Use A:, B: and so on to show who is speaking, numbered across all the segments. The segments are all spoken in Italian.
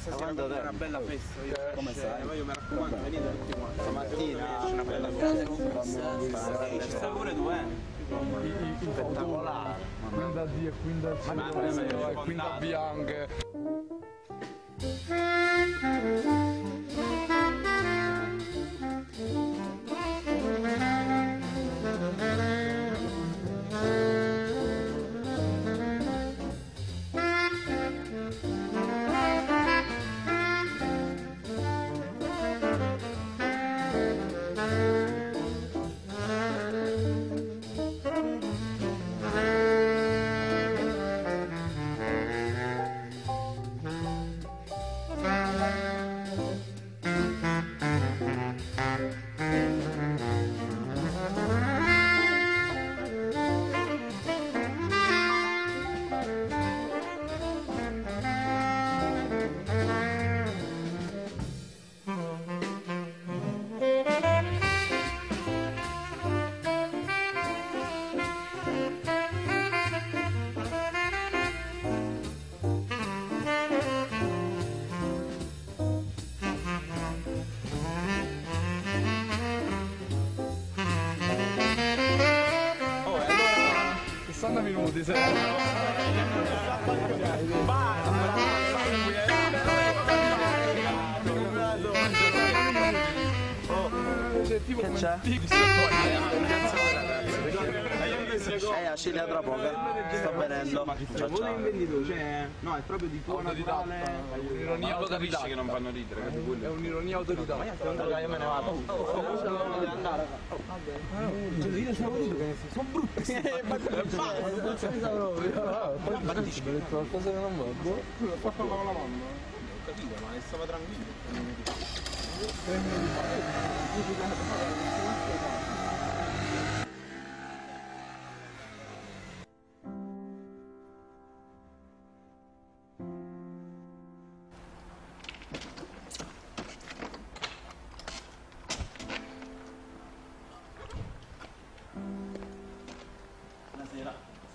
A: Stasera una bella festa, io
B: Come sai?
A: Io mi raccomando, venite tutti quanti.
B: Stamattina
A: C'è una bella festa. Ci sta pure tu, eh?
B: spettacolare.
C: Quinta D e quinta C quinta bianche. 60 minuti, se c'è
B: Eh, a Cina tra poco. Sto venendo. Ciao ciao.
A: cioè, no, è proprio di tuo naturale.
C: Un'ironia autoridatta.
A: che non fanno ridere,
C: È un'ironia autoridatta.
B: Raga, io me ne vado.
C: Qualcosa che non va. Boh.
A: capito, ma stava tranquillo.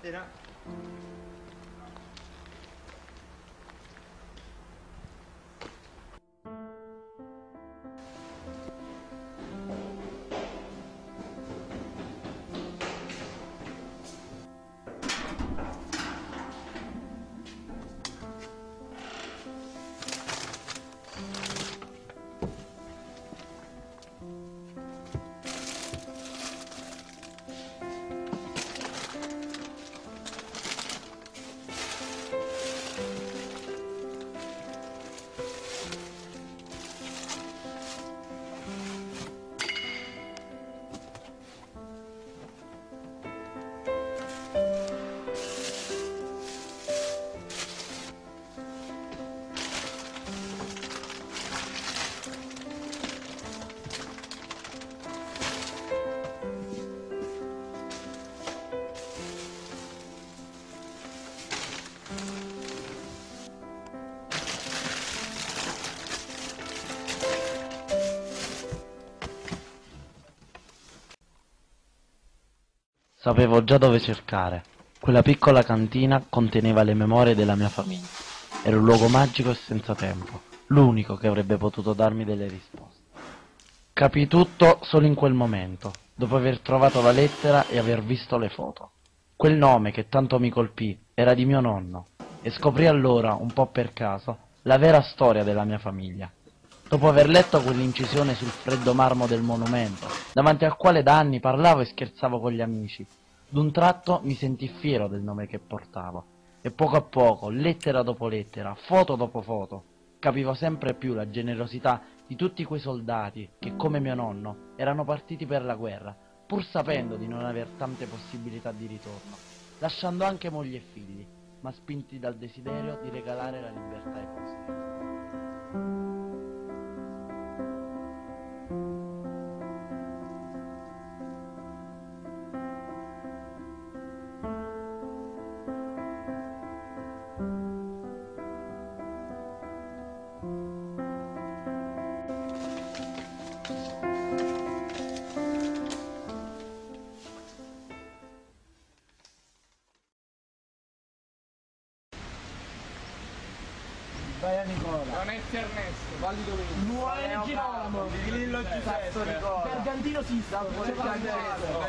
A: They up.
D: Sapevo già dove cercare. Quella piccola cantina conteneva le memorie della mia famiglia. Era un luogo magico e senza tempo, l'unico che avrebbe potuto darmi delle risposte. Capii tutto solo in quel momento, dopo aver trovato la lettera e aver visto le foto. Quel nome che tanto mi colpì era di mio nonno e scoprì allora, un po' per caso, la vera storia della mia famiglia. Dopo aver letto quell'incisione sul freddo marmo del monumento, davanti al quale da anni parlavo e scherzavo con gli amici, d'un tratto mi sentii fiero del nome che portavo e poco a poco, lettera dopo lettera, foto dopo foto, capivo sempre più la generosità di tutti quei soldati che, come mio nonno, erano partiti per la guerra, pur sapendo di non aver tante possibilità di ritorno, lasciando anche moglie e figli, ma spinti dal desiderio di regalare la libertà ai posteri.
E: Leonetti Ernesto, Valli Dovesi.
C: Nuove Girolamo.
A: Lillo Giuseppe.
C: Gargantino Sista.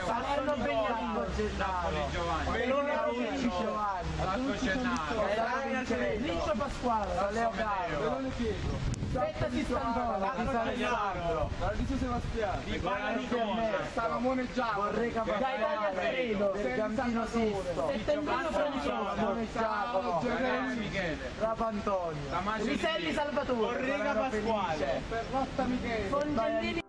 C: Salerno Beniamino. Melone Giovanni.
E: Marco Gennaro.
C: Licio Pasquale. Leo Carlo. Setta Sistantona.
E: Paradiso Sebastiano.
A: Di Guarani
E: Salomone Giacomo.
C: Gaetano Alfredo.
E: Bergantino Sisto.
C: Settentino Francesco.
E: Giacomo. Giovanni
A: Michele.
C: Riselli Salvatore.
A: Orrega Pasquale.
E: Perrotta Michele.
C: Congendini